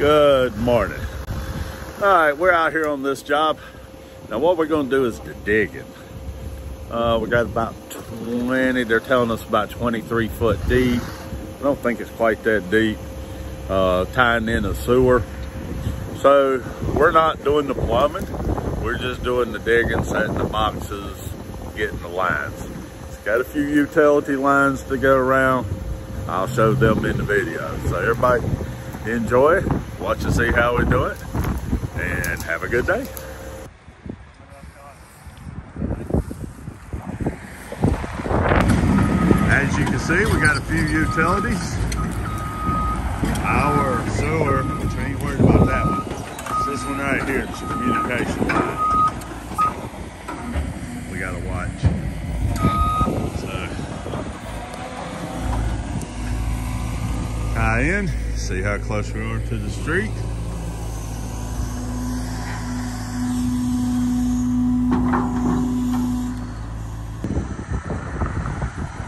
Good morning. All right, we're out here on this job. Now what we're gonna do is the digging. Uh, we got about 20, they're telling us about 23 foot deep. I don't think it's quite that deep. Uh, tying in a sewer. So we're not doing the plumbing. We're just doing the digging, setting the boxes, getting the lines. It's got a few utility lines to go around. I'll show them in the video. So everybody enjoy, watch and see how we do it, and have a good day. As you can see, we got a few utilities. Our sewer, which I ain't worried about that one. It's this one right here, it's a communication line. We gotta watch. In, see how close we are to the street.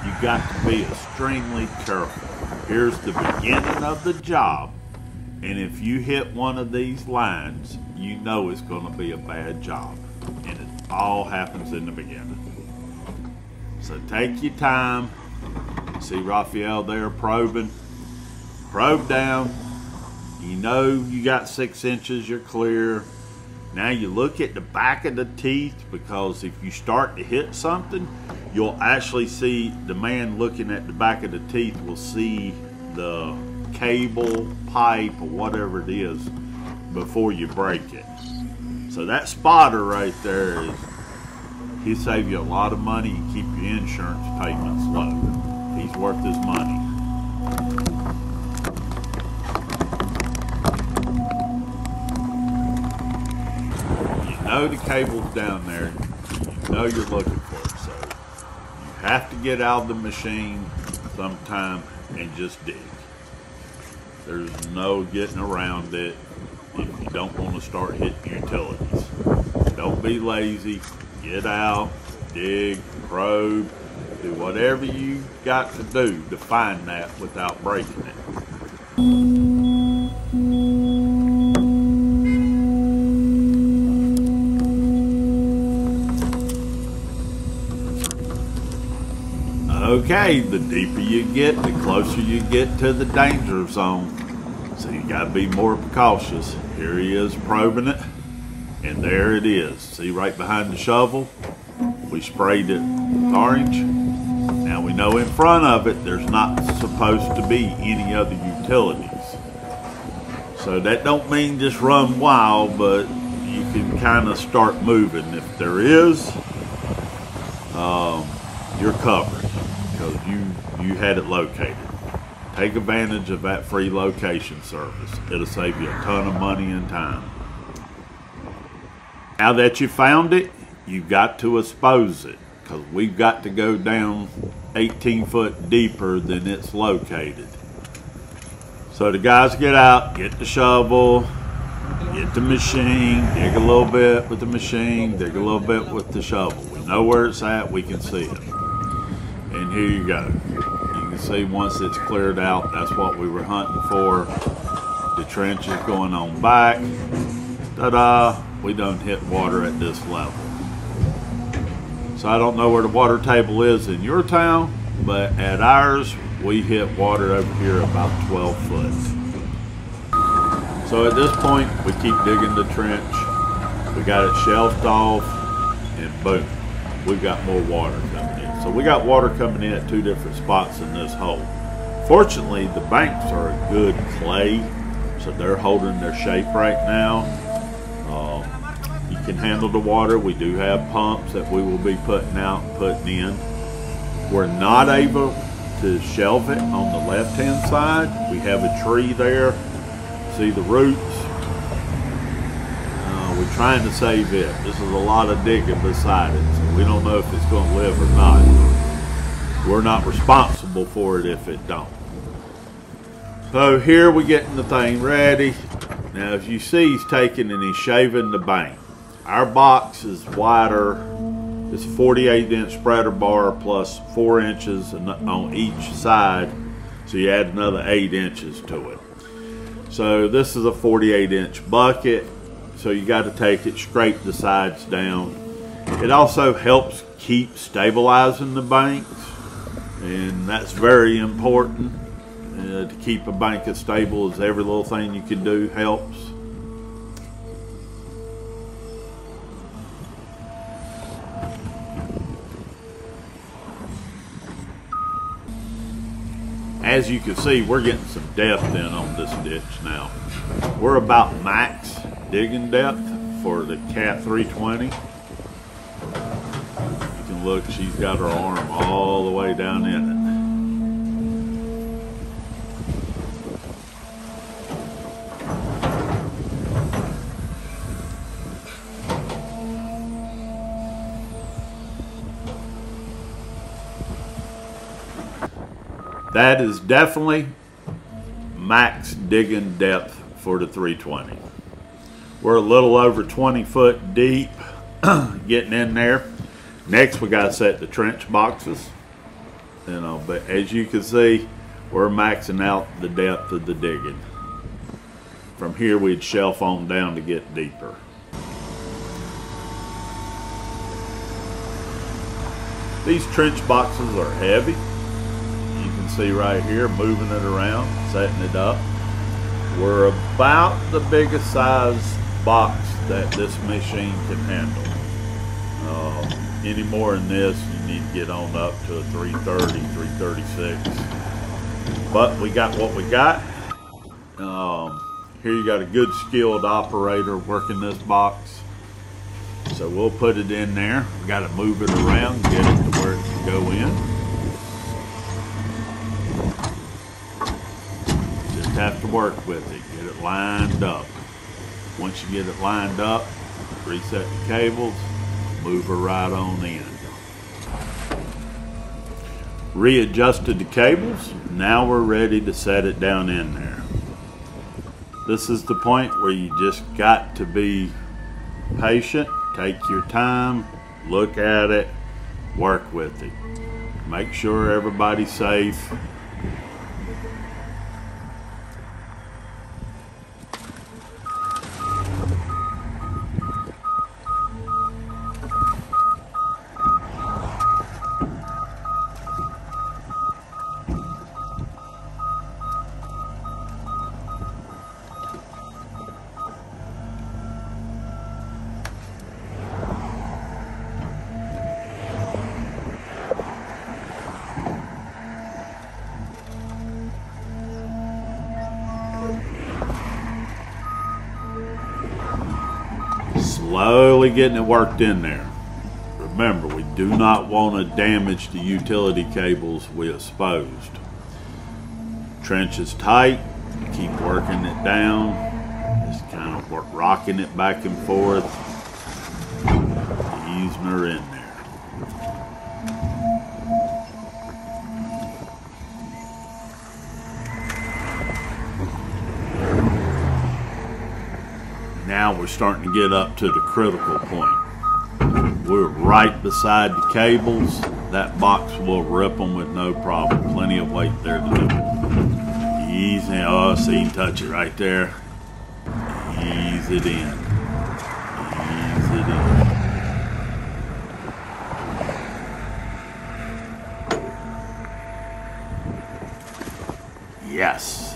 You got to be extremely careful. Here's the beginning of the job. And if you hit one of these lines, you know it's going to be a bad job. And it all happens in the beginning. So take your time. See Raphael there probing. Probe down. You know you got six inches, you're clear. Now you look at the back of the teeth because if you start to hit something, you'll actually see the man looking at the back of the teeth will see the cable, pipe, or whatever it is before you break it. So that spotter right there is he save you a lot of money and keep your insurance payments low. He's worth his money. Know the cable's down there. You know you're looking for it. So you have to get out of the machine sometime and just dig. There's no getting around it if you don't want to start hitting utilities. Don't be lazy. Get out, dig, probe, do whatever you got to do to find that without breaking it. Okay, the deeper you get, the closer you get to the danger zone. So you gotta be more cautious. Here he is probing it, and there it is. See right behind the shovel? We sprayed it with orange. Now we know in front of it, there's not supposed to be any other utilities. So that don't mean just run wild, but you can kind of start moving. If there is, um, you're covered because you you had it located. Take advantage of that free location service. It'll save you a ton of money and time. Now that you found it, you've got to expose it because we've got to go down 18 foot deeper than it's located. So the guys get out, get the shovel, get the machine, dig a little bit with the machine, dig a little bit with the shovel. We know where it's at, we can see it. And here you go. You can see once it's cleared out, that's what we were hunting for. The trench is going on back. Ta-da, we don't hit water at this level. So I don't know where the water table is in your town, but at ours, we hit water over here about 12 foot. So at this point, we keep digging the trench. We got it shelved off, and boom, we've got more water coming in. So we got water coming in at two different spots in this hole. Fortunately, the banks are a good clay, so they're holding their shape right now. Um, you can handle the water. We do have pumps that we will be putting out and putting in. We're not able to shelve it on the left hand side. We have a tree there. See the roots? Uh, we're trying to save it. This is a lot of digging beside it, we don't know if it's going to live or not. We're not responsible for it if it don't. So here we're getting the thing ready. Now as you see, he's taking and he's shaving the bank. Our box is wider. It's a 48 inch spreader bar plus four inches on each side. So you add another eight inches to it. So this is a 48 inch bucket. So you got to take it, scrape the sides down. It also helps keep stabilizing the banks. And that's very important uh, to keep a bank as stable as every little thing you can do helps. as you can see, we're getting some depth in on this ditch now. We're about max digging depth for the Cat 320. Look, she's got her arm all the way down in it. That is definitely max digging depth for the 320. We're a little over 20 foot deep getting in there. Next we got to set the trench boxes. You know, but as you can see, we're maxing out the depth of the digging. From here we'd shelf on down to get deeper. These trench boxes are heavy You can see right here, moving it around, setting it up. We're about the biggest size box that this machine can handle. Any more than this, you need to get on up to a 330, 336. But we got what we got. Um, here you got a good skilled operator working this box. So we'll put it in there. We got to move it around, get it to where it can go in. Just have to work with it. Get it lined up. Once you get it lined up, reset the cables, move her right on in. Readjusted the cables. Now we're ready to set it down in there. This is the point where you just got to be patient, take your time, look at it, work with it. Make sure everybody's safe slowly getting it worked in there. Remember, we do not want to damage the utility cables we exposed. Trench is tight, keep working it down, just kind of work, rocking it back and forth, easing her in there. We're starting to get up to the critical point. We're right beside the cables. That box will rip them with no problem. Plenty of weight there to do it. Ease in. Oh, see, touch it right there. Ease it in. Ease it in. Yes.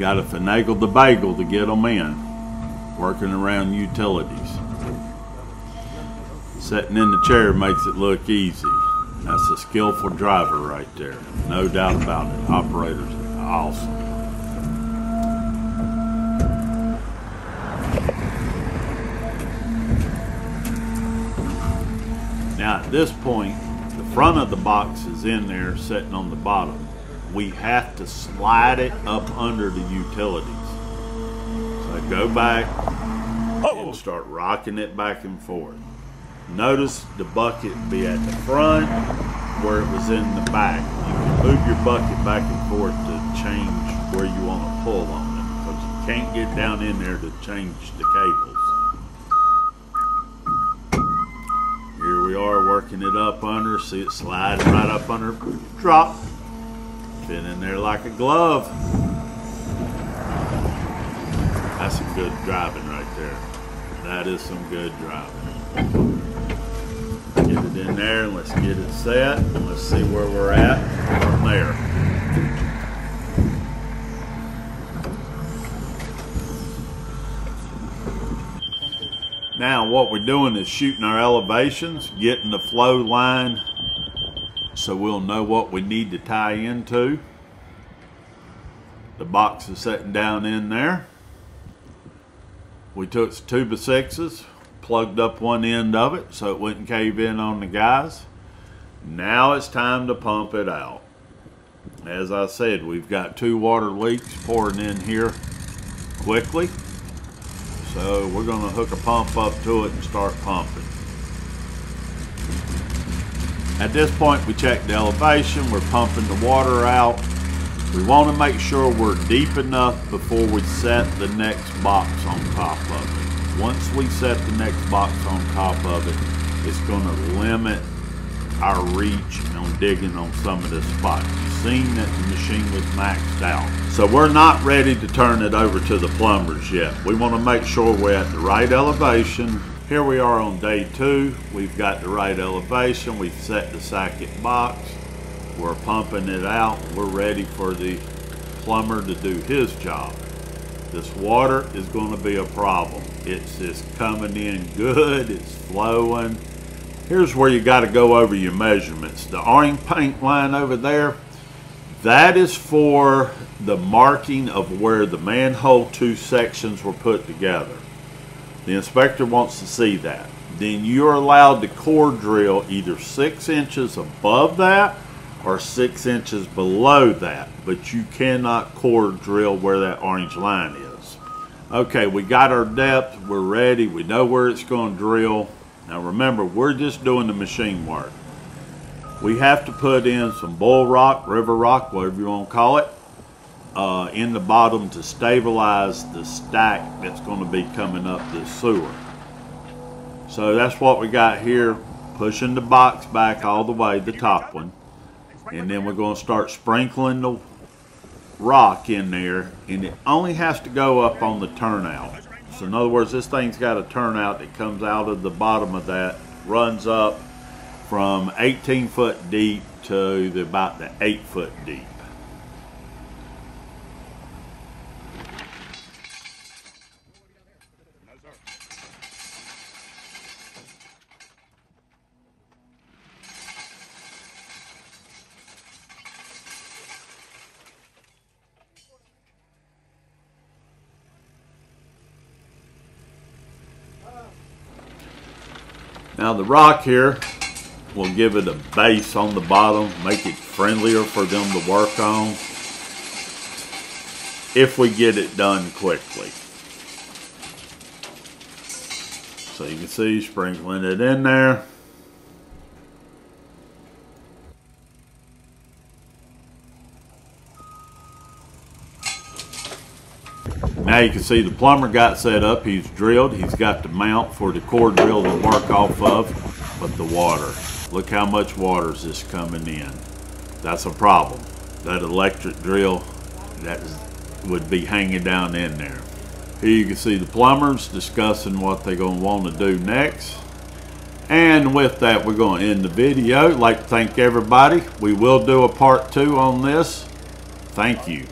Got to finagle the bagel to get them in, working around utilities. Sitting in the chair makes it look easy. That's a skillful driver right there. No doubt about it. Operator's are awesome. Now at this point, the front of the box is in there sitting on the bottom we have to slide it up under the utilities. So I go back oh. and start rocking it back and forth. Notice the bucket be at the front where it was in the back. You can move your bucket back and forth to change where you want to pull on it because you can't get down in there to change the cables. Here we are working it up under. See it sliding right up under. Drop. Fit in there like a glove. That's some good driving right there. That is some good driving. Get it in there and let's get it set. Let's see where we're at from there. Now what we're doing is shooting our elevations, getting the flow line so we'll know what we need to tie into. The box is sitting down in there. We took two by sixes, plugged up one end of it so it wouldn't cave in on the guys. Now it's time to pump it out. As I said, we've got two water leaks pouring in here quickly. So we're going to hook a pump up to it and start pumping. At this point we check the elevation, we're pumping the water out. We want to make sure we're deep enough before we set the next box on top of it. Once we set the next box on top of it, it's going to limit our reach on digging on some of the spots. Seen that the machine was maxed out. So we're not ready to turn it over to the plumbers yet. We want to make sure we're at the right elevation. Here we are on day two. We've got the right elevation. We've set the second box. We're pumping it out. We're ready for the plumber to do his job. This water is going to be a problem. It's just coming in good. It's flowing. Here's where you got to go over your measurements. The orange paint line over there, that is for the marking of where the manhole two sections were put together. The inspector wants to see that. Then you're allowed to core drill either six inches above that or six inches below that, but you cannot core drill where that orange line is. Okay, we got our depth, we're ready, we know where it's going to drill. Now remember, we're just doing the machine work. We have to put in some bull rock, river rock, whatever you want to call it, uh, in the bottom to stabilize the stack that's going to be coming up the sewer. So that's what we got here, pushing the box back all the way, the top one. And then we're going to start sprinkling the rock in there, and it only has to go up on the turnout. So in other words, this thing's got a turnout that comes out of the bottom of that, runs up from 18 foot deep to the, about the 8 foot deep. Now the rock here will give it a base on the bottom, make it friendlier for them to work on if we get it done quickly. So you can see sprinkling it in there. Now you can see the plumber got set up. He's drilled. He's got the mount for the core drill to work off of. But the water, look how much water is just coming in. That's a problem. That electric drill that would be hanging down in there. Here you can see the plumbers discussing what they're going to want to do next. And with that, we're going to end the video. I'd like to thank everybody. We will do a part two on this. Thank you.